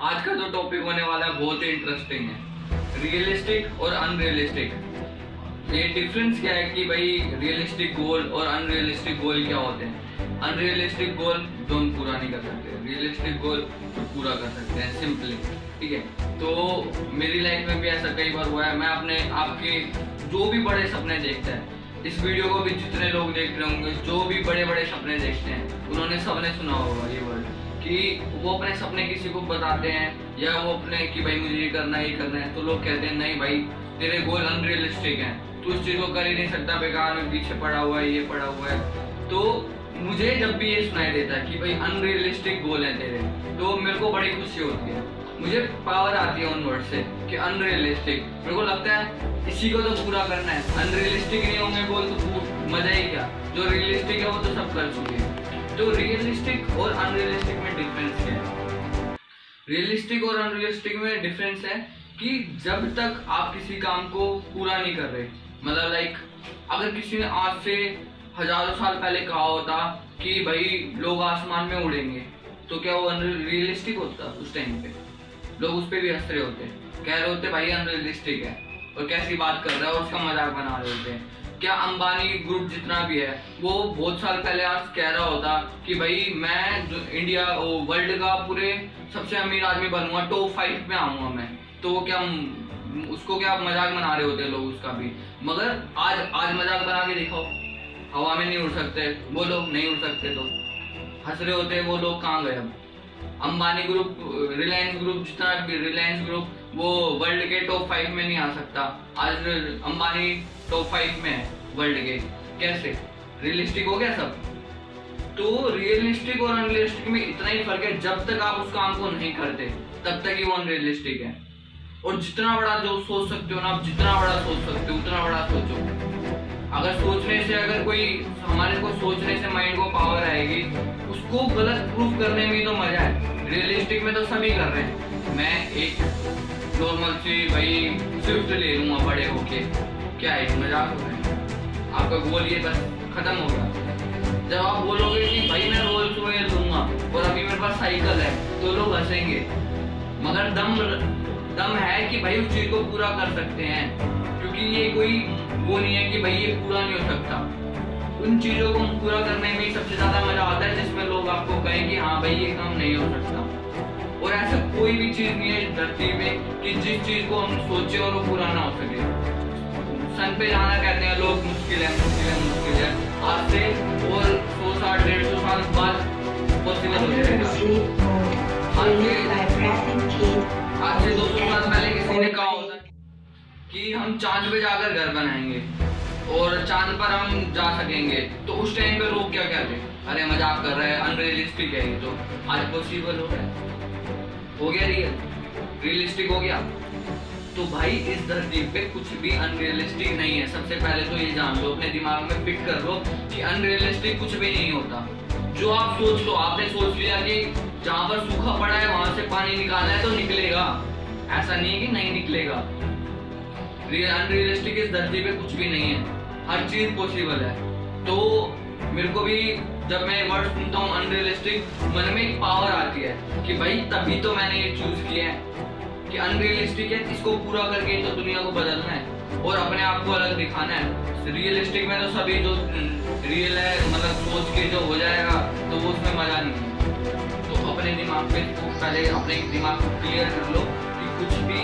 आज का जो टॉपिक होने वाला है, बहुत ही इंटरेस्टिंग है। रियलिस्टिक और अनरियलिस्टिक ये डिफरेंस क्या है कि भाई रियलिस्टिक गोल और अनरियलिस्टिक गोल क्या होते हैं? अनरियलिस्टिक गोल जो हम पूरा नहीं कर सकते। रियलिस्टिक गोल तो पूरा कर सकते हैं सिंपली ठीक है? तो मेरी लाइफ में भी ऐसा कई बार हुआ है। मैं अपने आपके जो भी बड़े सपने देखते हैं, इस वीडियो को भी जितने लोग देख रहे होंगे, जो भी बड़े बड़े सपने देखते हैं, उन्होंने सबने सुना होगा ये वर्ड कि वो अपने सपने किसी को बताते हैं, या वो अपने कि भाई मुझे ये करना है, ये करना है तो लोग कहते हैं, नहीं भाई, तेरे गोल अनरियलिस्टिक हैं। तू उस चीज़ को कर ही नहीं सकता, बेकार में पीछे पड़ा हुआ है, ये पड़ा हुआ है। तो मुझे जब भी ये सुनाई देता है कि भाई अनरियलिस्टिक गोल है तेरे तो मेरे को बड़ी खुशी होती है। मुझे पावर आती है उन वर्ड से कि अनरियलिस्टिक मेरे को लगता है, इसी को तो पूरा करना है। अनरियलिस्टिक नहीं होंगे बोल तो मज़ा ही क्या? जो रियलिस्टिक है, वो तो सब कर चुके हैं। तो रियलिस्टिक और अनरियलिस्टिक में डिफरेंस है। रियलिस्टिक और अनरियलिस्टिक में डिफरेंस है कि जब तक आप किसी काम को पूरा नहीं कर रहे मतलब लाइक अगर किसी ने आज से हज़ारों साल पहले कहा होता कि भाई, लोग आसमान में उड़ेंगे तो क्या वो अनरियलिस्टिक होता उस टाइम पे? लोग उस पर भी हंस रहे होते, कह रहे होते, भाई अनरियलिस्टिक है। और कैसी बात कर रहा है उसका मज़ाक बना रहे होते हैं। क्या अंबानी ग्रुप जितना भी है, वो बहुत साल पहले आज कह रहा होता कि भाई मैं जो इंडिया वर्ल्ड का पूरे सबसे अमीर आदमी बनूँगा टॉप फाइव में आऊँगा मैं। तो क्या उसको क्या मज़ाक बना रहे होते लोग उसका भी। मगर आज आज मज़ाक बना के दिखाओ हवा में नहीं उड़ सकते, वो लोग नहीं उड़ सकते तो। हंस रहे होते वो लोग कहाँ गए अब? अंबानी ग्रुप रिलायंस ग्रुप जितना भी रिलायंस ग्रुप वो वर्ल्ड के टॉप फाइव में नहीं आ सकता। आज अंबानी टॉप फाइव में है वर्ल्ड के। कैसे? रियलिस्टिक हो गया सब? तो रियलिस्टिक और अनरियलिस्टिक में इतना ही फ़र्क है, जब तक आप उस काम को नहीं करते, तब तक ही वो अनरियलिस्टिक है। और जितना बड़ा जो सोच सकते हो ना, आप जितना बड़ा सोच सकते हो, उतना बड़ा सोचो। अगर सोचने से, अगर कोई हमारे को सोचने से माइंड को पावर आएगी, उसको गलत प्रूफ करने में तो मज़ा है। रियलिस्टिक में तो सभी कर रहे हैं। मैं एक नॉर्मल सी भाई स्विफ्ट ले लूँगा बड़े होके। क्या है, मज़ाक हो रहा है? आपका गोल ये बस खत्म हो गया। जब आप बोलोगे कि भाई मैं रोल्स रॉयल लूँगा? और अभी मेरे पास साइकिल है तो लोग हंसेंगे। मगर दम दम है कि भाई उस चीज़ को पूरा कर सकते हैं। क्योंकि ये कोई वो नहीं है कि भाई ये पूरा नहीं हो सकता। उन चीज़ों को पूरा करने में सबसे ज़्यादा मज़ा आता है, जिसमें लोग आपको कहें कि हाँ भाई ये काम नहीं हो सकता। और ऐसा कोई भी चीज़ नहीं है धरती में कि जिस चीज़ को हम सोचे और वो पूरा ना हो सके। सन पे जाना कहते हैं, लोग मुश्किल है मुश्किल है मुश्किल है। आज से और सौ साठ, डेढ़ सौ साल बाद पॉसिबल हो जाएगा। आज से दो सौ साल पहले किसी ने कहा होता कि हम चाँद पे जाकर घर बनाएँगे और चाँद पर हम जा सकेंगे। तो उस टाइम पे लोग क्या कहते हैं? अरे मज़ाक कर रहे हैं अनरियलिस्टिक है तो। आज पॉसिबल हो रहा है हो गया रियल रियलिस्टिक हो गया। तो भाई, इस धरती पे कुछ भी अनरियलिस्टिक नहीं है। सबसे पहले तो ये जान लो, अपने दिमाग में फिट कर लो कि अनरियलिस्टिक कुछ भी नहीं होता। जो आप सोच लो, आपने सोच लिया कि जहाँ पर सूखा पड़ा है, वहाँ से पानी निकालना है तो निकलेगा। ऐसा नहीं है कि नहीं निकलेगा। अनरियलिस्टिक इस धरती पे कुछ भी नहीं है। हर चीज़ पॉसिबल है। तो मेरे को भी जब मैं वर्ड सुनता हूँ अनरियलिस्टिक मन में एक पावर आती है कि भाई, तभी तो मैंने ये चूज़ किया है कि अनरियलिस्टिक है, इसको पूरा करके तो दुनिया को बदलना है और अपने आप को अलग दिखाना है। रियलिस्टिक में तो सभी जो रियल है मतलब सोच के जो हो जाएगा तो वो उसमें मज़ा नहीं तो अपने दिमाग पे पहले अपने दिमाग को क्लियर कर लो कि कुछ भी